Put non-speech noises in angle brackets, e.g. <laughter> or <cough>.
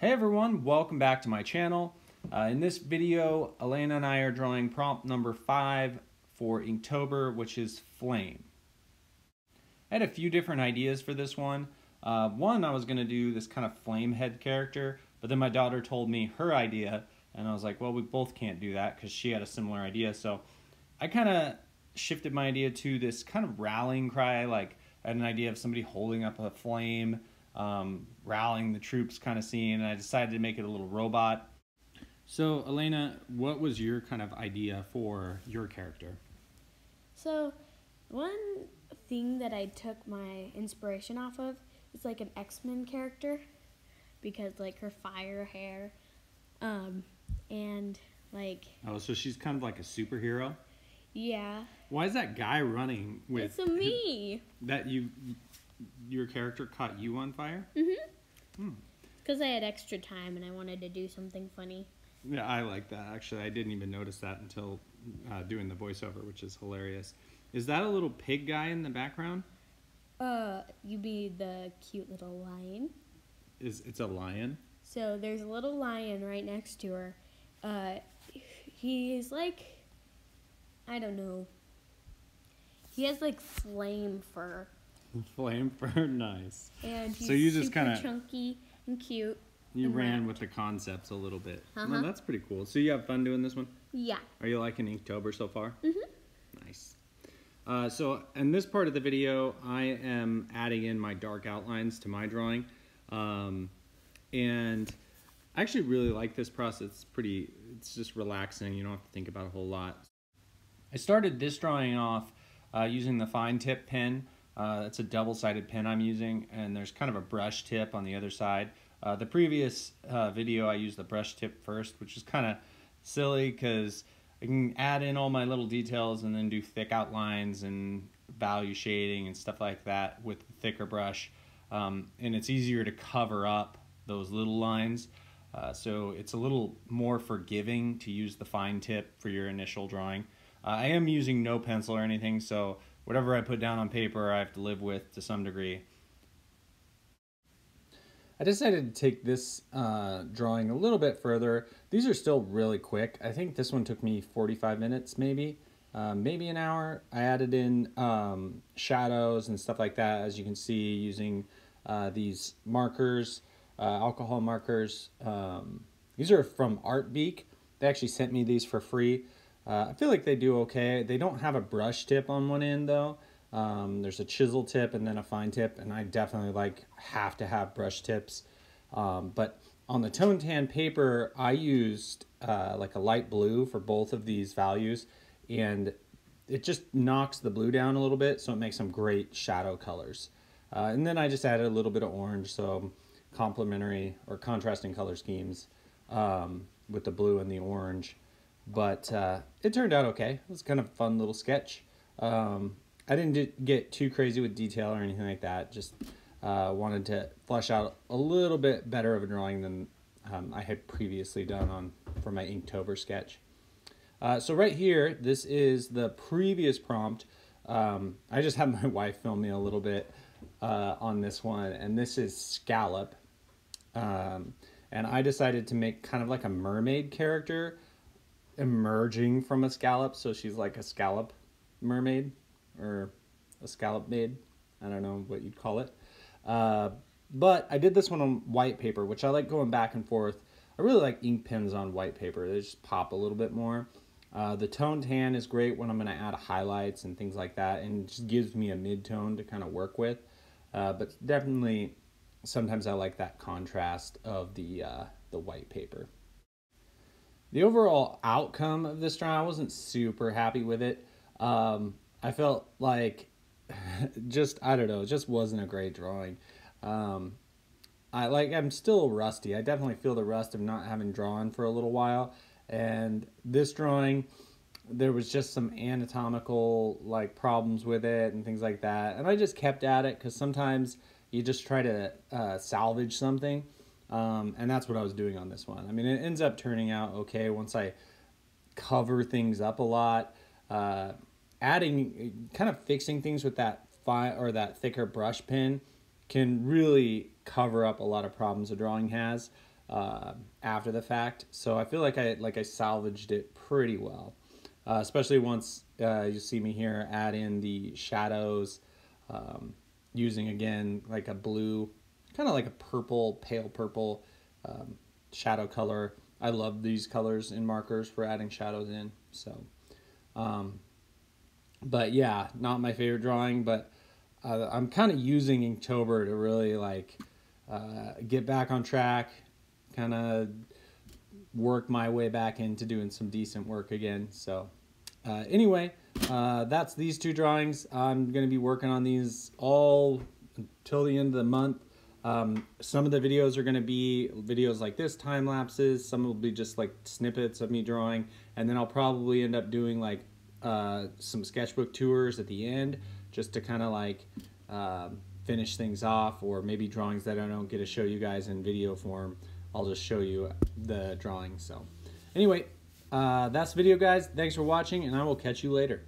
Hey everyone, welcome back to my channel. Uh, in this video, Alaina and I are drawing prompt number five for Inktober, which is Flame. I had a few different ideas for this one. Uh, one, I was going to do this kind of flame head character, but then my daughter told me her idea, and I was like, well, we both can't do that because she had a similar idea. So I kind of shifted my idea to this kind of rallying cry, like I had an idea of somebody holding up a flame, um, rallying the troops kind of scene, and I decided to make it a little robot. So, Alaina, what was your kind of idea for your character? So, one thing that I took my inspiration off of is like an X Men character because like her fire hair, um, and like Oh, so she's kind of like a superhero. yeah, Why is that guy running with it's a me. that you your character caught you on fire? mhm. Hmm. Because I had extra time and I wanted to do something funny. Yeah, I like that. Actually, I didn't even notice that until uh, doing the voiceover, which is hilarious. Is that a little pig guy in the background? Uh, you be the cute little lion. Is it's a lion? So there's a little lion right next to her. Uh, he's like, I don't know. He has like flame fur, <laughs> Flame fur, nice. and he's So you just kinda- chunky and cute. You And ran round. with the concepts a little bit. Uh-huh. No, that's pretty cool. So you have fun doing this one? Yeah. Are you liking Inktober so far? Mm-hmm. Nice. Uh, so in this part of the video, I am adding in my dark outlines to my drawing. Um, and I actually really like this process. It's pretty, it's just relaxing. You don't have to think about a whole lot. I started this drawing off uh, using the fine tip pen. Uh, it's a double-sided pen I'm using, and there's kind of a brush tip on the other side. Uh, the previous uh, video, I used the brush tip first, which is kind of silly because I can add in all my little details and then do thick outlines and value shading and stuff like that with the thicker brush. Um, and it's easier to cover up those little lines. Uh, so it's a little more forgiving to use the fine tip for your initial drawing. Uh, I am using no pencil or anything, so whatever I put down on paper, I have to live with to some degree. I decided to take this uh, drawing a little bit further. These are still really quick. I think this one took me 45 minutes, maybe, uh, maybe an hour. I added in um, shadows and stuff like that, as you can see, using uh, these markers, uh, alcohol markers. Um, these are from Artbeak. They actually sent me these for free. Uh, I feel like they do okay. They don't have a brush tip on one end though. Um, there's a chisel tip and then a fine tip, and I definitely like have to have brush tips. Um, but on the tone tan paper, I used uh, like a light blue for both of these values, and it just knocks the blue down a little bit, so it makes some great shadow colors. Uh, and then I just added a little bit of orange, so complementary or contrasting color schemes um, with the blue and the orange. But uh, it turned out okay. It was kind of a fun little sketch. Um, I didn't get too crazy with detail or anything like that. Just uh, wanted to flesh out a little bit better of a drawing than um, I had previously done on for my Inktober sketch. Uh, so right here, this is the previous prompt. Um, I just had <laughs> my wife film me a little bit uh, on this one, and this is Scallop. Um, and I decided to make kind of like a mermaid character emerging from a scallop. So she's like a scallop mermaid or a scallop maid. I don't know what you'd call it. Uh, but I did this one on white paper, which I like going back and forth. I really like ink pens on white paper. They just pop a little bit more. Uh, the tone tan is great when I'm going to add highlights and things like that, and just gives me a mid-tone to kind of work with. Uh, but definitely, sometimes I like that contrast of the uh, the white paper. The overall outcome of this drawing, I wasn't super happy with it. Um, I felt like <laughs> just I don't know, it just wasn't a great drawing. Um, I like I'm still rusty. I definitely feel the rust of not having drawn for a little while. And this drawing, there was just some anatomical like problems with it and things like that. And I just kept at it because sometimes you just try to uh, salvage something. Um, and that's what I was doing on this one. I mean, it ends up turning out okay once I cover things up a lot. Uh, adding, kind of fixing things with that fine or that thicker brush pen can really cover up a lot of problems a drawing has. uh, after the fact. So I feel like I like I salvaged it pretty well, uh, especially once uh, you see me here add in the shadows, um, using again like a blue, kind of like a purple, pale purple um, shadow color. I love these colors in markers for adding shadows in. So, um, but yeah, not my favorite drawing, but uh, I'm kind of using Inktober to really like uh, get back on track, kind of work my way back into doing some decent work again. So, uh, anyway, uh, that's these two drawings. I'm going to be working on these all until the end of the month. Um, some of the videos are going to be videos like this, time lapses. Some will be just like snippets of me drawing. And then I'll probably end up doing like uh, some sketchbook tours at the end just to kind of like um, finish things off or maybe drawings that I don't get to show you guys in video form. I'll just show you the drawing. So anyway, uh, that's the video guys. Thanks for watching and I will catch you later.